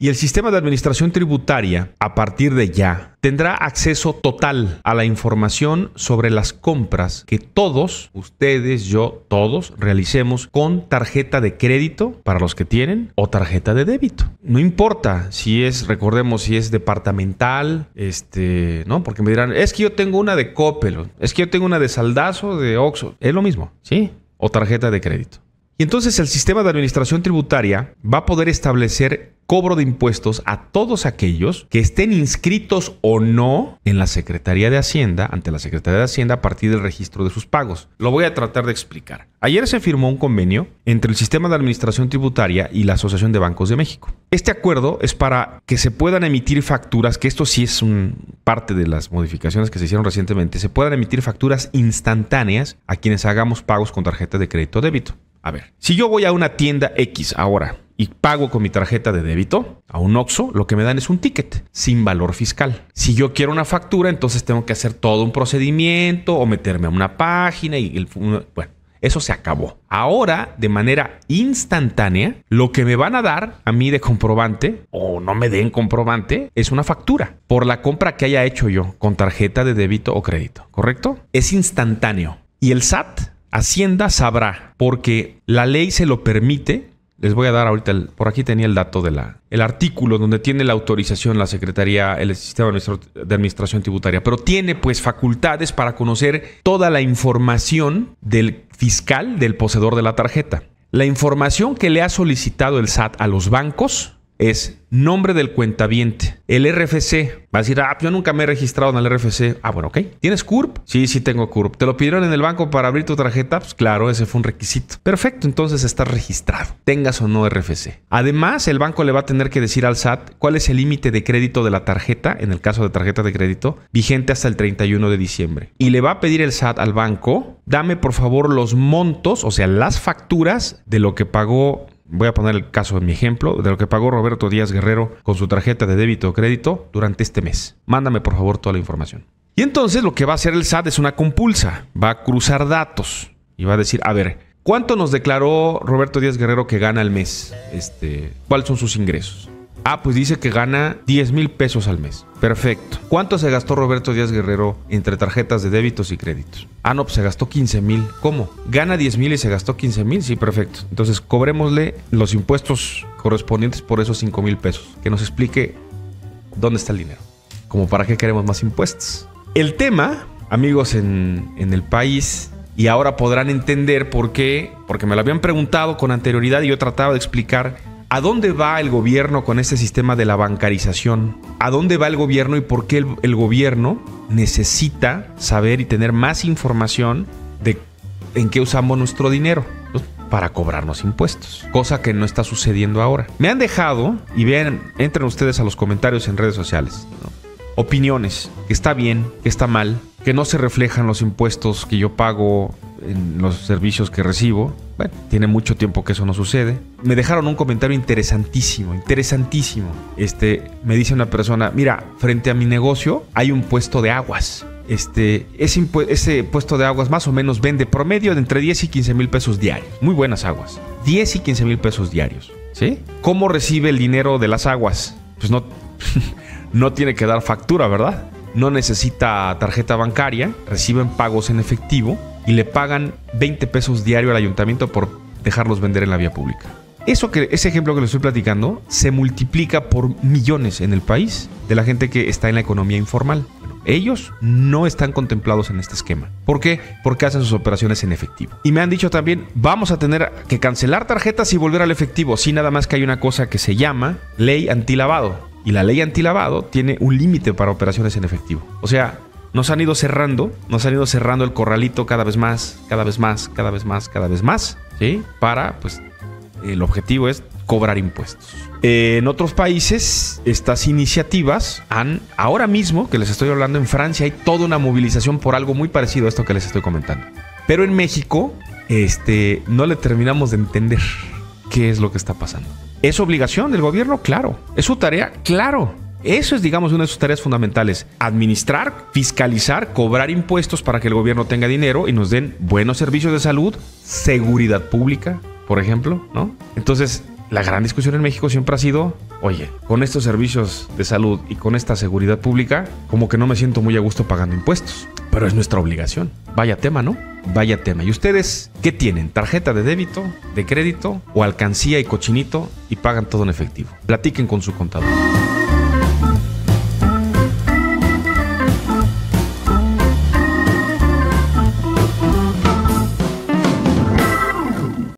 Y el sistema de administración tributaria, a partir de ya, tendrá acceso total a la información sobre las compras que todos, ustedes, yo, todos, realicemos con tarjeta de crédito para los que tienen o tarjeta de débito. No importa si es, recordemos, si es departamental, este, ¿no? Porque me dirán, es que yo tengo una de Coppel, es que yo tengo una de Saldazo, de Oxxo. Es lo mismo, ¿sí? O tarjeta de crédito. Y entonces el sistema de administración tributaria va a poder establecer cobro de impuestos a todos aquellos que estén inscritos o no en la Secretaría de Hacienda, ante la Secretaría de Hacienda a partir del registro de sus pagos. Lo voy a tratar de explicar. Ayer se firmó un convenio entre el sistema de administración tributaria y la Asociación de Bancos de México. Este acuerdo es para que se puedan emitir facturas, que esto sí es parte de las modificaciones que se hicieron recientemente, se puedan emitir facturas instantáneas a quienes hagamos pagos con tarjeta de crédito o débito. A ver, si yo voy a una tienda X ahora y pago con mi tarjeta de débito a un OXO, lo que me dan es un ticket sin valor fiscal. Si yo quiero una factura, entonces tengo que hacer todo un procedimiento o meterme a una página y el, bueno, eso se acabó. Ahora, de manera instantánea, lo que me van a dar a mí de comprobante, o no me den comprobante, es una factura por la compra que haya hecho yo con tarjeta de débito o crédito, ¿correcto? Es instantáneo. Y el SAT Hacienda sabrá, porque la ley se lo permite. Les voy a dar ahorita, por aquí tenía el dato de la, el artículo donde tiene la autorización la Secretaría, el Sistema de Administración Tributaria, pero tiene pues facultades para conocer toda la información del fiscal, del poseedor de la tarjeta. La información que le ha solicitado el SAT a los bancos es nombre del cuentaviente, el RFC. Va a decir, ah, yo nunca me he registrado en el RFC. Ah, bueno, ok. ¿Tienes CURP? Sí, sí tengo CURP. ¿Te lo pidieron en el banco para abrir tu tarjeta? Pues claro, ese fue un requisito. Perfecto, entonces estás registrado, tengas o no RFC. Además, el banco le va a tener que decir al SAT cuál es el límite de crédito de la tarjeta, en el caso de tarjeta de crédito, vigente hasta el 31 de diciembre. Y le va a pedir el SAT al banco, dame por favor los montos, o sea, las facturas de lo que pagó Voy a poner el caso en mi ejemplo de lo que pagó Roberto Díaz Guerrero con su tarjeta de débito o crédito durante este mes. Mándame por favor toda la información. Y entonces lo que va a hacer el SAT es una compulsa. Va a cruzar datos y va a decir, a ver, ¿cuánto nos declaró Roberto Díaz Guerrero que gana al mes? Este, ¿Cuáles son sus ingresos? Ah, pues dice que gana 10 mil pesos al mes. Perfecto. ¿Cuánto se gastó Roberto Díaz Guerrero entre tarjetas de débitos y créditos? Ah, no, pues se gastó 15 mil. ¿Cómo? Gana 10 mil y se gastó 15 mil. Sí, perfecto. Entonces cobrémosle los impuestos correspondientes por esos 5 mil pesos. Que nos explique dónde está el dinero. Como para qué queremos más impuestos. El tema, amigos en, en el país, y ahora podrán entender por qué, porque me lo habían preguntado con anterioridad y yo trataba de explicar ¿A dónde va el gobierno con este sistema de la bancarización? ¿A dónde va el gobierno y por qué el, gobierno necesita saber y tener más información de en qué usamos nuestro dinero? Pues, para cobrarnos impuestos, cosa que no está sucediendo ahora. Me han dejado, y vean, entren ustedes a los comentarios en redes sociales, opiniones, que está bien, que está mal, que no se reflejan los impuestos que yo pago en los servicios que recibo. Bueno, tiene mucho tiempo que eso no sucede. Me dejaron un comentario interesantísimo, interesantísimo. Este, me dice una persona, mira, frente a mi negocio hay un puesto de aguas. Este, ese, ese puesto de aguas más o menos vende promedio de entre 10 y 15 mil pesos diarios. Muy buenas aguas. 10 y 15 mil pesos diarios. ¿Sí? ¿Cómo recibe el dinero de las aguas? Pues no, no tiene que dar factura, ¿verdad? No necesita tarjeta bancaria, reciben pagos en efectivo y le pagan 20 pesos diario al ayuntamiento por dejarlos vender en la vía pública. Eso que, ese ejemplo que les estoy platicando se multiplica por millones en el país de la gente que está en la economía informal. Ellos no están contemplados en este esquema. ¿Por qué? Porque hacen sus operaciones en efectivo. Y me han dicho también, vamos a tener que cancelar tarjetas y volver al efectivo. Sí, nada más que hay una cosa que se llama ley antilavado. Y la ley antilavado tiene un límite para operaciones en efectivo. O sea, nos han ido cerrando, nos han ido cerrando el corralito cada vez más, cada vez más, cada vez más, cada vez más, ¿sí? Para, pues, el objetivo es cobrar impuestos. En otros países, estas iniciativas han, ahora mismo que les estoy hablando, en Francia hay toda una movilización por algo muy parecido a esto que les estoy comentando. Pero en México, este, no le terminamos de entender qué es lo que está pasando. ¿Es obligación del gobierno? Claro. ¿Es su tarea? Claro. Eso es, digamos, una de sus tareas fundamentales. Administrar, fiscalizar, cobrar impuestos para que el gobierno tenga dinero y nos den buenos servicios de salud, seguridad pública, por ejemplo, ¿no? Entonces, la gran discusión en México siempre ha sido oye, con estos servicios de salud y con esta seguridad pública, como que no me siento muy a gusto pagando impuestos. Pero es nuestra obligación. Vaya tema, ¿no? Vaya tema. ¿Y ustedes qué tienen? ¿Tarjeta de débito, de crédito o alcancía y cochinito y pagan todo en efectivo? Platiquen con su contador.